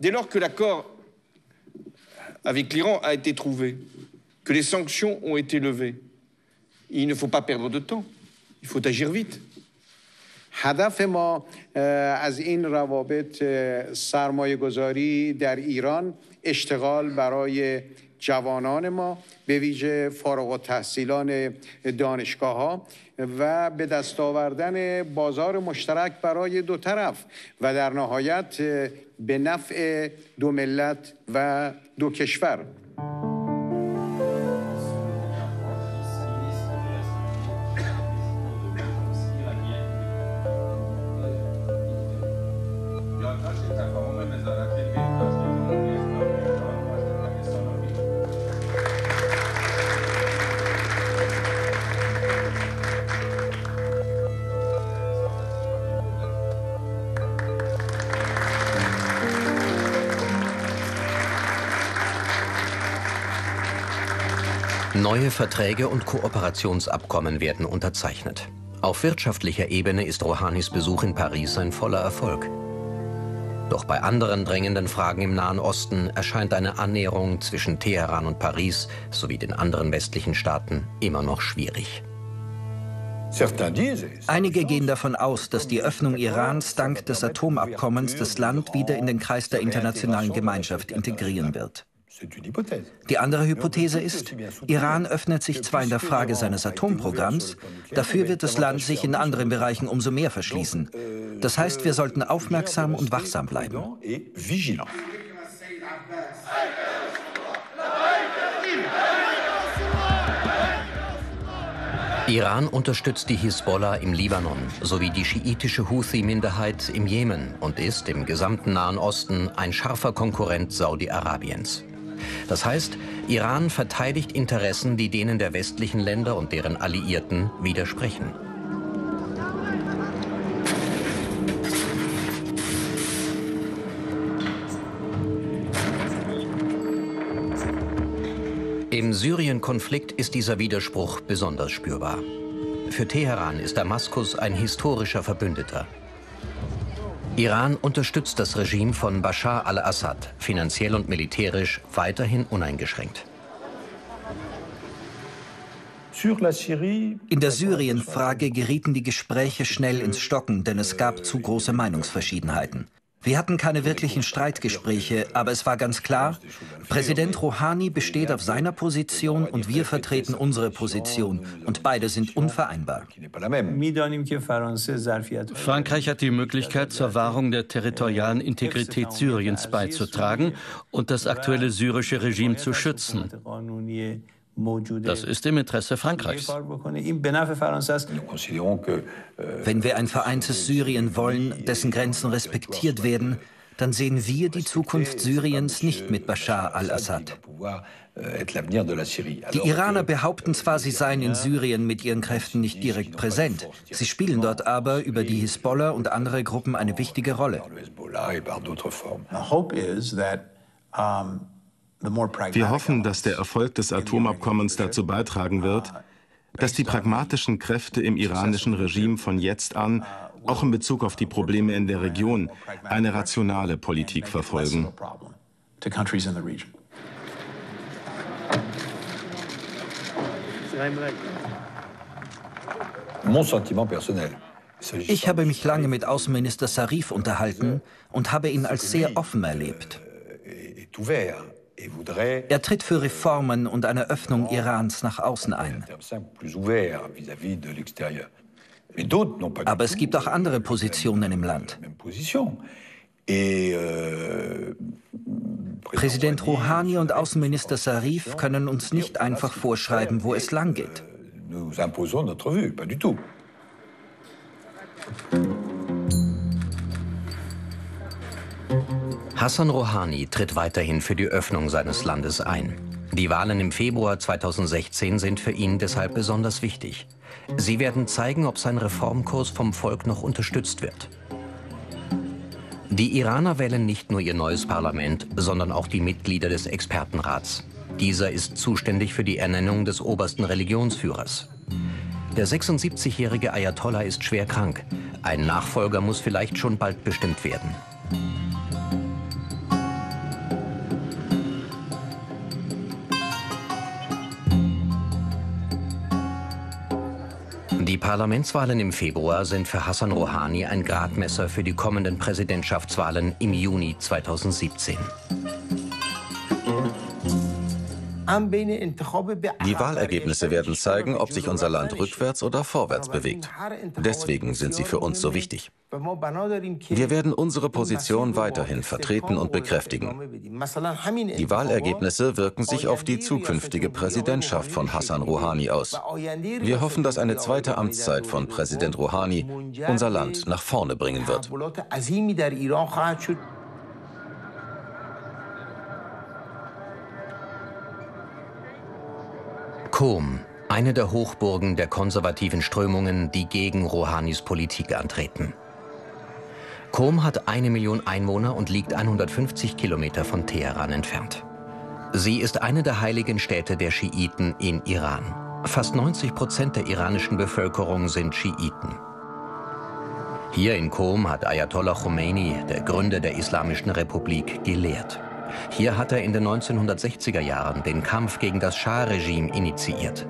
Dès lors que l'accord avec l'Iran a été trouvé, que les sanctions ont été levées, il ne faut pas perdre de temps, il faut agir vite. هدف ما از این روابط سرمایه گذاری در ایران اشتغال برای جوانان ما به ویژه فارغ التحصیلان دانشگاه ها و به دست آوردن بازار مشترک برای دو طرف و در نهایت به نفع دو ملت و دو کشور. Neue Verträge und Kooperationsabkommen werden unterzeichnet. Auf wirtschaftlicher Ebene ist Rouhanis Besuch in Paris ein voller Erfolg. Doch bei anderen drängenden Fragen im Nahen Osten erscheint eine Annäherung zwischen Teheran und Paris sowie den anderen westlichen Staaten immer noch schwierig. Einige gehen davon aus, dass die Öffnung Irans dank des Atomabkommens das Land wieder in den Kreis der internationalen Gemeinschaft integrieren wird. Die andere Hypothese ist, Iran öffnet sich zwar in der Frage seines Atomprogramms, dafür wird das Land sich in anderen Bereichen umso mehr verschließen. Das heißt, wir sollten aufmerksam und wachsam bleiben. Iran unterstützt die Hisbollah im Libanon sowie die schiitische Houthi-Minderheit im Jemen und ist im gesamten Nahen Osten ein scharfer Konkurrent Saudi-Arabiens. Das heißt, Iran verteidigt Interessen, die denen der westlichen Länder und deren Alliierten widersprechen. Im Syrien-Konflikt ist dieser Widerspruch besonders spürbar. Für Teheran ist Damaskus ein historischer Verbündeter. Iran unterstützt das Regime von Bashar al-Assad finanziell und militärisch weiterhin uneingeschränkt. In der Syrien-Frage gerieten die Gespräche schnell ins Stocken, denn es gab zu große Meinungsverschiedenheiten. Wir hatten keine wirklichen Streitgespräche, aber es war ganz klar, Präsident Rouhani besteht auf seiner Position und wir vertreten unsere Position. Und beide sind unvereinbar. Frankreich hat die Möglichkeit, zur Wahrung der territorialen Integrität Syriens beizutragen und das aktuelle syrische Regime zu schützen. Das ist im Interesse Frankreichs. Wenn wir ein vereintes Syrien wollen, dessen Grenzen respektiert werden, dann sehen wir die Zukunft Syriens nicht mit Bashar al-Assad. Die Iraner behaupten zwar, sie seien in Syrien mit ihren Kräften nicht direkt präsent, sie spielen dort aber über die Hisbollah und andere Gruppen eine wichtige Rolle. Wir hoffen, dass der Erfolg des Atomabkommens dazu beitragen wird, dass die pragmatischen Kräfte im iranischen Regime von jetzt an, auch in Bezug auf die Probleme in der Region, eine rationale Politik verfolgen. Ich habe mich lange mit Außenminister Sarif unterhalten und habe ihn als sehr offen erlebt. Er tritt für Reformen und eine Öffnung Irans nach außen ein. Aber es gibt auch andere Positionen im Land. Präsident Rouhani und Außenminister Sarif können uns nicht einfach vorschreiben, wo es langgeht. Hassan Rouhani tritt weiterhin für die Öffnung seines Landes ein. Die Wahlen im Februar 2016 sind für ihn deshalb besonders wichtig. Sie werden zeigen, ob sein Reformkurs vom Volk noch unterstützt wird. Die Iraner wählen nicht nur ihr neues Parlament, sondern auch die Mitglieder des Expertenrats. Dieser ist zuständig für die Ernennung des obersten Religionsführers. Der 76-jährige Ayatollah ist schwer krank. Ein Nachfolger muss vielleicht schon bald bestimmt werden. Parlamentswahlen im Februar sind für Hassan Rouhani ein Gradmesser für die kommenden Präsidentschaftswahlen im Juni 2017. Die Wahlergebnisse werden zeigen, ob sich unser Land rückwärts oder vorwärts bewegt. Deswegen sind sie für uns so wichtig. Wir werden unsere Position weiterhin vertreten und bekräftigen. Die Wahlergebnisse wirken sich auf die zukünftige Präsidentschaft von Hassan Rouhani aus. Wir hoffen, dass eine zweite Amtszeit von Präsident Rouhani unser Land nach vorne bringen wird. Qom, eine der Hochburgen der konservativen Strömungen, die gegen Rouhanis Politik antreten. Qom hat eine Million Einwohner und liegt 150 Kilometer von Teheran entfernt. Sie ist eine der heiligen Städte der Schiiten in Iran. Fast 90 Prozent der iranischen Bevölkerung sind Schiiten. Hier in Qom hat Ayatollah Khomeini, der Gründer der Islamischen Republik, gelehrt. Hier hat er in den 1960er Jahren den Kampf gegen das Schah-Regime initiiert.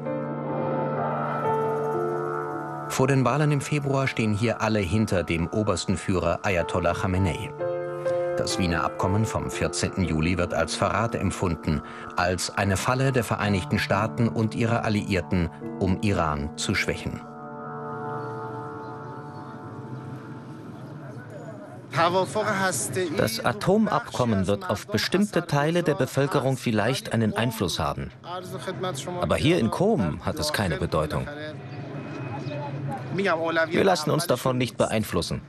Vor den Wahlen im Februar stehen hier alle hinter dem obersten Führer Ayatollah Khamenei. Das Wiener Abkommen vom 14. Juli wird als Verrat empfunden, als eine Falle der Vereinigten Staaten und ihrer Alliierten, um Iran zu schwächen. Das Atomabkommen wird auf bestimmte Teile der Bevölkerung vielleicht einen Einfluss haben. Aber hier in Qom hat es keine Bedeutung. Wir lassen uns davon nicht beeinflussen.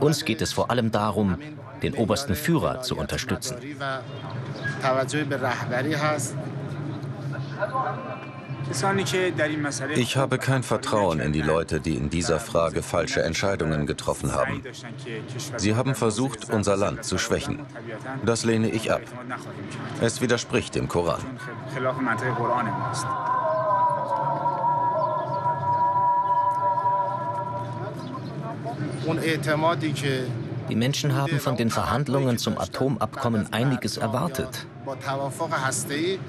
Uns geht es vor allem darum, den obersten Führer zu unterstützen. Ich habe kein Vertrauen in die Leute, die in dieser Frage falsche Entscheidungen getroffen haben. Sie haben versucht, unser Land zu schwächen. Das lehne ich ab. Es widerspricht dem Koran. Die Menschen haben von den Verhandlungen zum Atomabkommen einiges erwartet.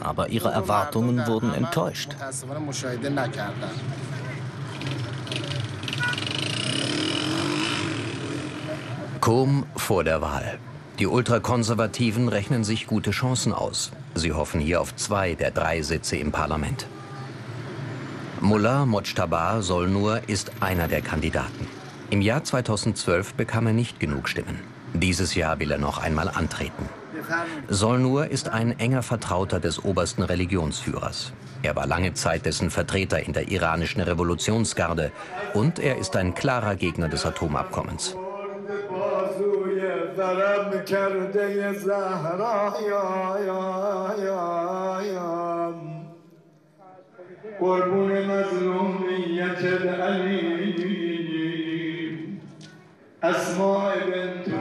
Aber ihre Erwartungen wurden enttäuscht. Qom vor der Wahl. Die Ultrakonservativen rechnen sich gute Chancen aus. Sie hoffen hier auf zwei der drei Sitze im Parlament. Mullah Mojtaba Solnur ist einer der Kandidaten. Im Jahr 2012 bekam er nicht genug Stimmen. Dieses Jahr will er noch einmal antreten. Solnur ist ein enger Vertrauter des obersten Religionsführers. Er war lange Zeit dessen Vertreter in der iranischen Revolutionsgarde und er ist ein klarer Gegner des Atomabkommens. قربون مظلومیت علی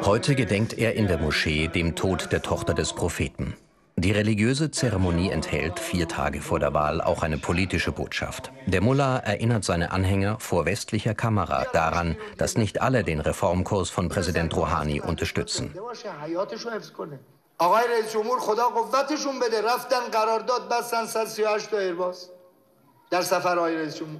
Heute gedenkt er in der Moschee dem Tod der Tochter des Propheten. Die religiöse Zeremonie enthält vier Tage vor der Wahl auch eine politische Botschaft. Der Mullah erinnert seine Anhänger vor westlicher Kamera daran, dass nicht alle den Reformkurs von Präsident Rouhani unterstützen. در سفر آقای رئیس جمهور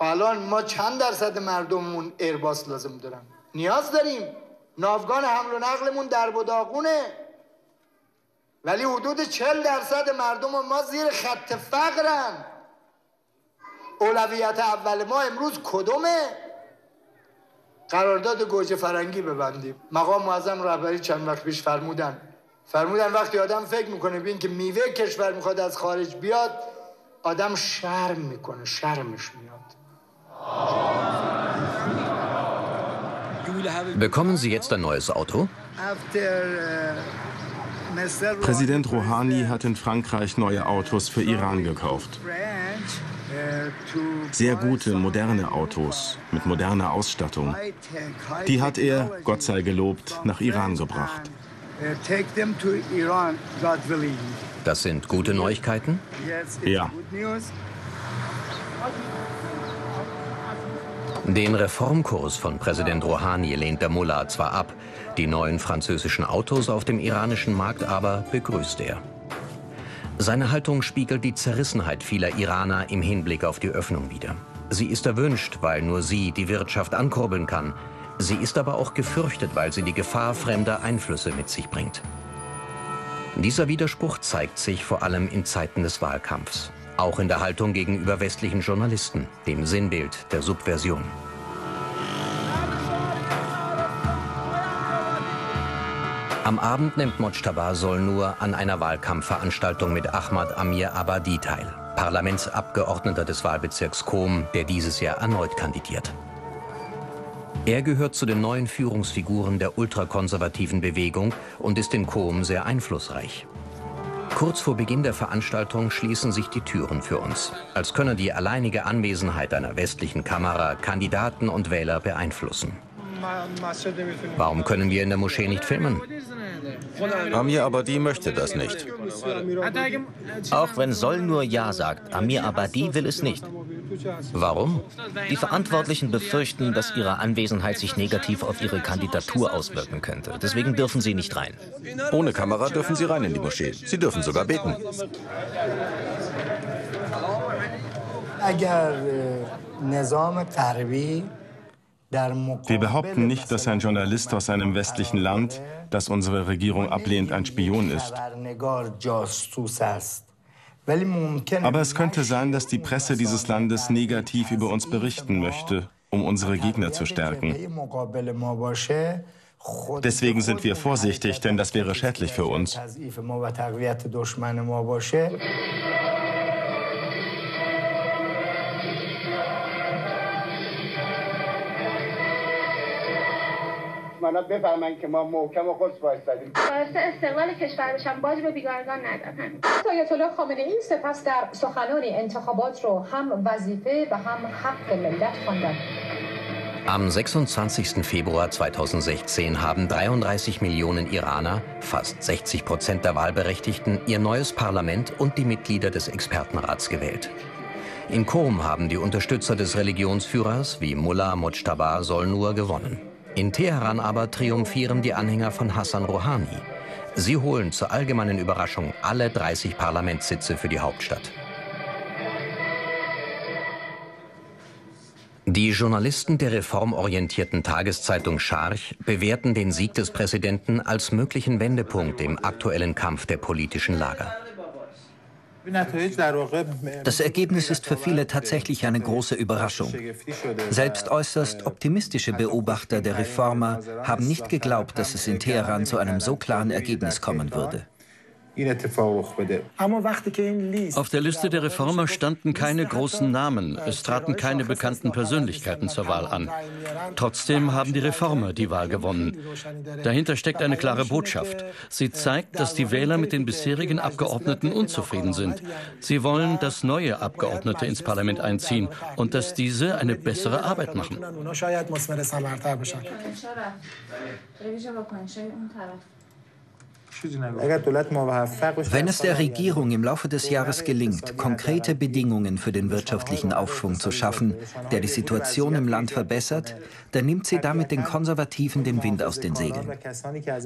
الان ما چند درصد مردممون ایرباس لازم دارن؟ نیاز داریم. ناوگان حمل و نقلمون در بداغونه ولی حدود چل درصد مردم ما زیر خط فقرن. اولویت اول ما امروز کدومه؟ قرارداد گوجه فرنگی ببندیم. مقام معظم رهبری چند وقت پیش فرمودن. فرمودن وقتی آدم فکر می‌کنه ببین که میوه کشور می‌خواد از خارج بیاد آدم شرم می‌کنه شرمش میاد. Bekommen Sie jetzt ein neues Auto? Präsident Rouhani hat in Frankreich neue Autos für Iran gekauft. Sehr gute, moderne Autos mit moderner Ausstattung. Die hat er, Gott sei gelobt, nach Iran gebracht. Das sind gute Neuigkeiten? Ja. Den Reformkurs von Präsident Rouhani lehnt der Mullah zwar ab, die neuen französischen Autos auf dem iranischen Markt aber begrüßt er. Seine Haltung spiegelt die Zerrissenheit vieler Iraner im Hinblick auf die Öffnung wider. Sie ist erwünscht, weil nur sie die Wirtschaft ankurbeln kann. Sie ist aber auch gefürchtet, weil sie die Gefahr fremder Einflüsse mit sich bringt. Dieser Widerspruch zeigt sich vor allem in Zeiten des Wahlkampfs. Auch in der Haltung gegenüber westlichen Journalisten, dem Sinnbild der Subversion. Am Abend nimmt Mojtaba Solnur an einer Wahlkampfveranstaltung mit Ahmad Amir Abadi teil, Parlamentsabgeordneter des Wahlbezirks Qom, der dieses Jahr erneut kandidiert. Er gehört zu den neuen Führungsfiguren der ultrakonservativen Bewegung und ist in Qom sehr einflussreich. Kurz vor Beginn der Veranstaltung schließen sich die Türen für uns, als könne die alleinige Anwesenheit einer westlichen Kamera Kandidaten und Wähler beeinflussen. Warum können wir in der Moschee nicht filmen? Amir Abadi möchte das nicht. Auch wenn Soll nur Ja sagt, Amir Abadi will es nicht. Warum? Die Verantwortlichen befürchten, dass ihre Anwesenheit sich negativ auf ihre Kandidatur auswirken könnte. Deswegen dürfen sie nicht rein. Ohne Kamera dürfen sie rein in die Moschee. Sie dürfen sogar beten. Wir behaupten nicht, dass ein Journalist aus einem westlichen Land, das unsere Regierung ablehnt, ein Spion ist. Aber es könnte sein, dass die Presse dieses Landes negativ über uns berichten möchte, um unsere Gegner zu stärken. Deswegen sind wir vorsichtig, denn das wäre schädlich für uns. دشمنا بفهمن که ما محکم و خود وایستادیم باعث استقلال کشور بشن باج به بیگانگان ندن آیت الله خامنه ای سپس در سخنان انتخابات رو هم وظیفه و هم حق ملت خواندن Am 26. Februar 2016 haben 33 Millionen Iraner, fast 60 Prozent der Wahlberechtigten, ihr neues Parlament und die Mitglieder des Expertenrats gewählt. In Qom haben die Unterstützer des Religionsführers wie Mullah Mojtaba Solnur gewonnen. In Teheran aber triumphieren die Anhänger von Hassan Rouhani. Sie holen zur allgemeinen Überraschung alle 30 Parlamentssitze für die Hauptstadt. Die Journalisten der reformorientierten Tageszeitung Scharch bewerten den Sieg des Präsidenten als möglichen Wendepunkt im aktuellen Kampf der politischen Lager. Das Ergebnis ist für viele tatsächlich eine große Überraschung. Selbst äußerst optimistische Beobachter der Reformer haben nicht geglaubt, dass es in Teheran zu einem so klaren Ergebnis kommen würde. Auf der Liste der Reformer standen keine großen Namen. Es traten keine bekannten Persönlichkeiten zur Wahl an. Trotzdem haben die Reformer die Wahl gewonnen. Dahinter steckt eine klare Botschaft. Sie zeigt, dass die Wähler mit den bisherigen Abgeordneten unzufrieden sind. Sie wollen, dass neue Abgeordnete ins Parlament einziehen und dass diese eine bessere Arbeit machen. Wenn es der Regierung im Laufe des Jahres gelingt, konkrete Bedingungen für den wirtschaftlichen Aufschwung zu schaffen, der die Situation im Land verbessert, dann nimmt sie damit den Konservativen den Wind aus den Segeln.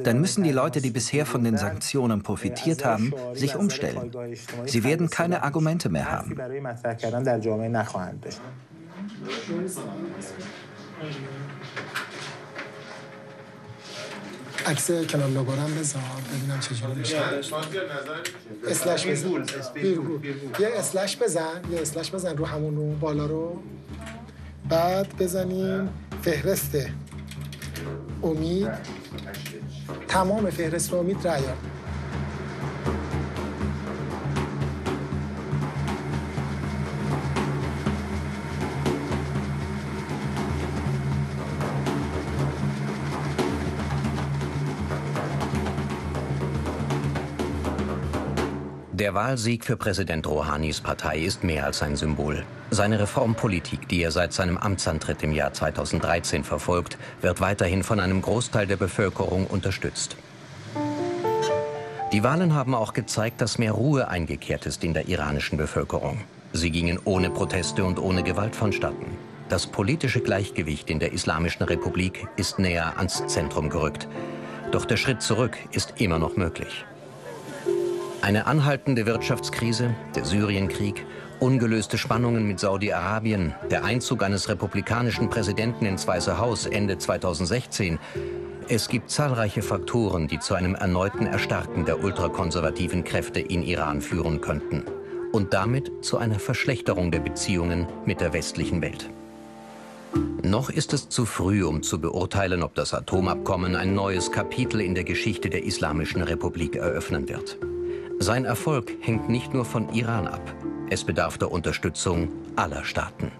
Dann müssen die Leute, die bisher von den Sanktionen profitiert haben, sich umstellen. Sie werden keine Argumente mehr haben. عکس کنار لوگارم بذار ببینم چجوری میشه. اسلش بزن. یه اسلش بزن یه اسلش بزن رو همون رو بالا رو. بعد بزنیم فهرست امید. تمام فهرست امید رعیان Der Wahlsieg für Präsident Rouhanis Partei ist mehr als ein Symbol. Seine Reformpolitik, die er seit seinem Amtsantritt im Jahr 2013 verfolgt, wird weiterhin von einem Großteil der Bevölkerung unterstützt. Die Wahlen haben auch gezeigt, dass mehr Ruhe eingekehrt ist in der iranischen Bevölkerung. Sie gingen ohne Proteste und ohne Gewalt vonstatten. Das politische Gleichgewicht in der Islamischen Republik ist näher ans Zentrum gerückt. Doch der Schritt zurück ist immer noch möglich. Eine anhaltende Wirtschaftskrise, der Syrienkrieg, ungelöste Spannungen mit Saudi-Arabien, der Einzug eines republikanischen Präsidenten ins Weiße Haus Ende 2016. Es gibt zahlreiche Faktoren, die zu einem erneuten Erstarken der ultrakonservativen Kräfte in Iran führen könnten und damit zu einer Verschlechterung der Beziehungen mit der westlichen Welt. Noch ist es zu früh, um zu beurteilen, ob das Atomabkommen ein neues Kapitel in der Geschichte der Islamischen Republik eröffnen wird. Sein Erfolg hängt nicht nur von Iran ab. Es bedarf der Unterstützung aller Staaten.